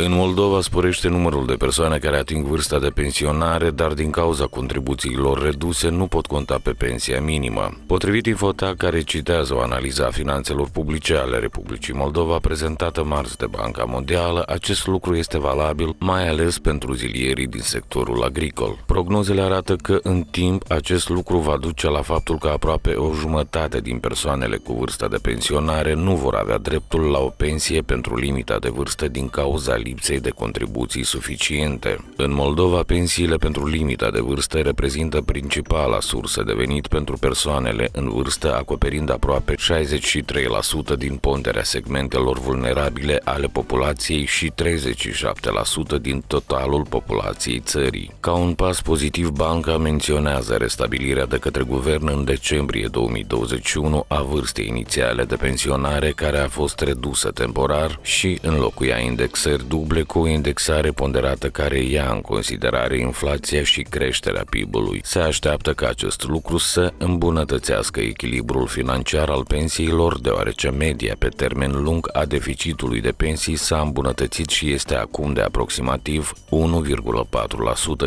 În Moldova sporește numărul de persoane care ating vârsta de pensionare, dar din cauza contribuțiilor reduse nu pot conta pe pensia minimă. Potrivit Infota, care citează o analiză a finanțelor publice ale Republicii Moldova prezentată marți de Banca Mondială, acest lucru este valabil mai ales pentru zilierii din sectorul agricol. Prognozele arată că în timp acest lucru va duce la faptul că aproape o jumătate din persoanele cu vârsta de pensionare nu vor avea dreptul la o pensie pentru limita de vârstă din cauza lipsei de contribuții suficiente. În Moldova, pensiile pentru limita de vârstă reprezintă principala sursă de venit pentru persoanele în vârstă, acoperind aproape 63% din ponderea segmentelor vulnerabile ale populației și 37% din totalul populației țării. Ca un pas pozitiv, banca menționează restabilirea de către guvern în decembrie 2021 a vârstei inițiale de pensionare care a fost redusă temporar și înlocuia indexări duble cu o indexare ponderată care ia în considerare inflația și creșterea PIB-ului. Se așteaptă ca acest lucru să îmbunătățească echilibrul financiar al pensiilor, deoarece media pe termen lung a deficitului de pensii s-a îmbunătățit și este acum de aproximativ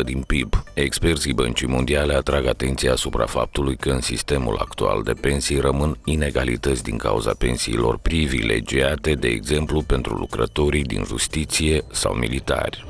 1,4% din PIB. Experții Băncii Mondiale atrag atenția asupra faptului că în sistemul actual de pensii rămân inegalități din cauza pensiilor privilegiate, de exemplu pentru lucrătorii din justiție são militares.